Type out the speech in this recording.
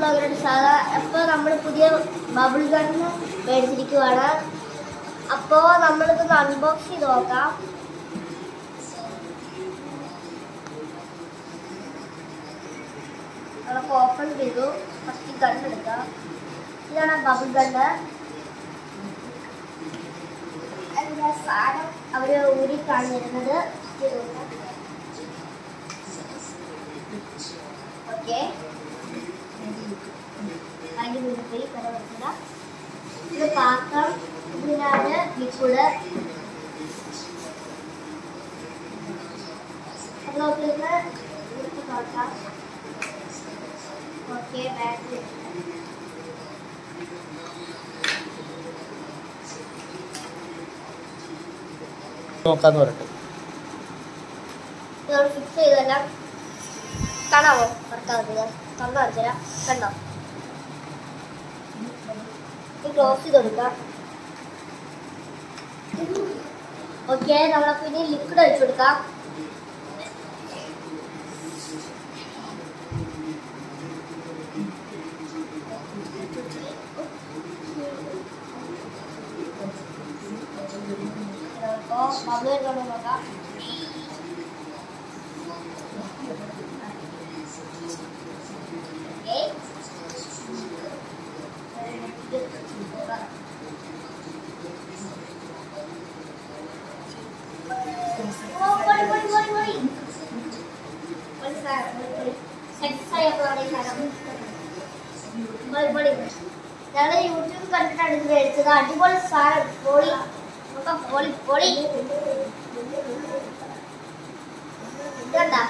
ബ്ലോഗിനോട് സാധാ അപ്പോൾ നമ്മൾ പുതിയ ബബിൾ ഗണ്ണ് മേടിച്ചിരിക്കുവാണ്. അപ്പോൾ നമ്മളിതൊന്ന് അൺബോക്സ് ചെയ്ത് നോക്കാം. നമുക്ക് ഓപ്പൺ ചെയ്തു. ഫസ്റ്റ് ഗണ്ണ് എടുക്കാം. ഇതാണ് ബബിൾ ഗണ്ണ് അതിന്റെ സാധനം അവർ ഊരി കാണിരുന്നത് ഓക്കെ. അതിന്റെ പോയി കഥ പറ്റില്ല ഇത് പാത്രം ഇതിനാണ് ലിക്വിഡ് അത് നോക്കിയിട്ട് ഓക്കെ ഫിക്സ് ചെയ്തല്ല കാണാമോ? വർക്കാവുന്നത്. കാണിച്ചുതരാം കണ്ടോ? ഇത് ക്ലോസ് ചെയ്ത് കൊടുക്കാം. ഓക്കെ നമ്മളപ്പോൾ ഇനി ലിക്വിഡ് ഒഴിച്ചു കൊടുക്കാം. അപ്പോൾ ബബിൾ വരുന്നുണ്ടോ നോക്കാം. ഞങ്ങള് യൂട്യൂബ് കണ്ടിട്ടാണ് ഇത് മേടിച്ചത് അടിപൊളി സാധനം പൊളി ഒക്കെ പൊളി പൊളി ഇതെന്താ